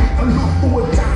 I'm not a down.